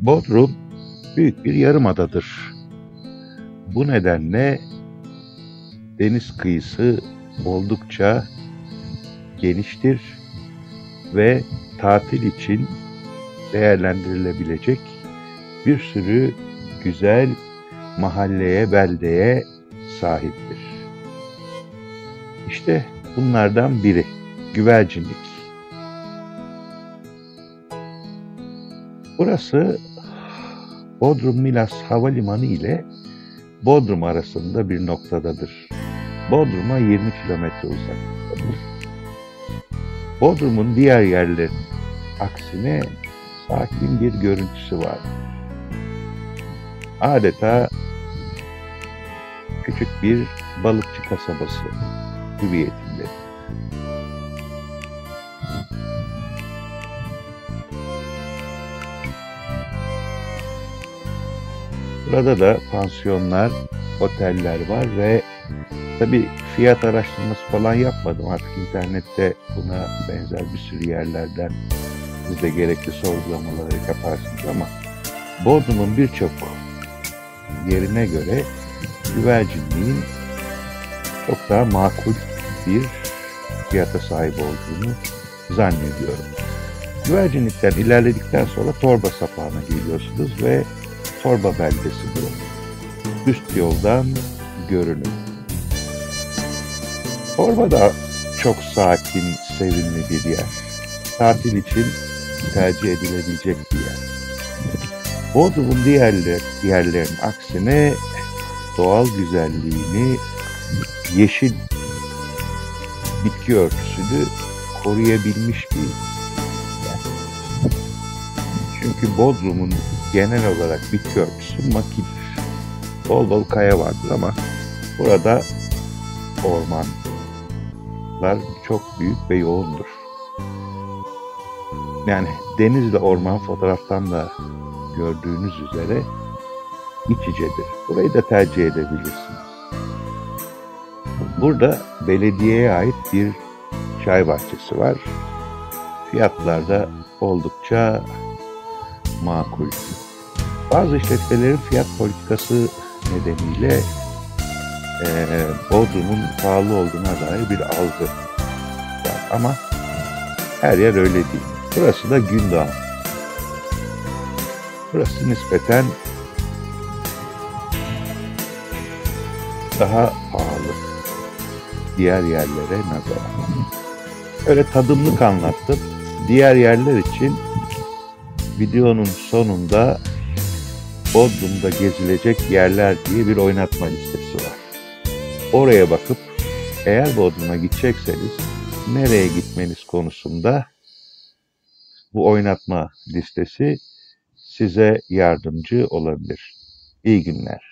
Bodrum büyük bir yarımadadır. Bu nedenle deniz kıyısı oldukça geniştir ve tatil için değerlendirilebilecek bir sürü güzel mahalleye, beldeye sahiptir. İşte bunlardan biri güvercinlik. Burası Bodrum Milas Havalimanı ile Bodrum arasında bir noktadadır. Bodrum'a 20 kilometre uzaklıktadır. Bodrum'un diğer yerlerin aksine sakin bir görüntüsü var. Adeta küçük bir balıkçı kasabası hüviyetinde. Burada da pansiyonlar, oteller var ve tabi fiyat araştırması falan yapmadım. Artık internette buna benzer bir sürü yerlerden siz de gerekli sorgulamaları yaparsınız ama Bodrum'un birçok yerine göre güvercinliğin çok daha makul bir fiyata sahip olduğunu zannediyorum. Güvercinlikten ilerledikten sonra Torba sapağına geliyorsunuz ve Torba beldesi bu. Üst yoldan görünür. Torba da çok sakin, sevimli bir yer. Tatil için tercih edilebilecek bir yer. Bodrum'un diğer yerlerin aksine doğal güzelliğini yeşil bitki örtüsünü koruyabilmiş bir. Çünkü Bodrum'un genel olarak bitki örtüsü makidir. Bol bol kaya vardır ama burada ormanlar çok büyük ve yoğundur. Yani denizle orman fotoğraftan da gördüğünüz üzere iç içedir. Burayı da tercih edebilirsiniz. Burada belediyeye ait bir çay bahçesi var. Fiyatlar da oldukça makul. Bazı işletmelerin fiyat politikası nedeniyle e, Bodrum'un pahalı olduğuna dair bir algı var. Ama her yer öyle değil. Burası da Gündoğan. Burası nispeten daha pahalı diğer yerlere nazaran. Öyle tadımlık anlattım. Diğer yerler için videonun sonunda Bodrum'da gezilecek yerler diye bir oynatma listesi var. Oraya bakıp eğer Bodrum'a gidecekseniz nereye gitmeniz konusunda bu oynatma listesi size yardımcı olabilir. İyi günler.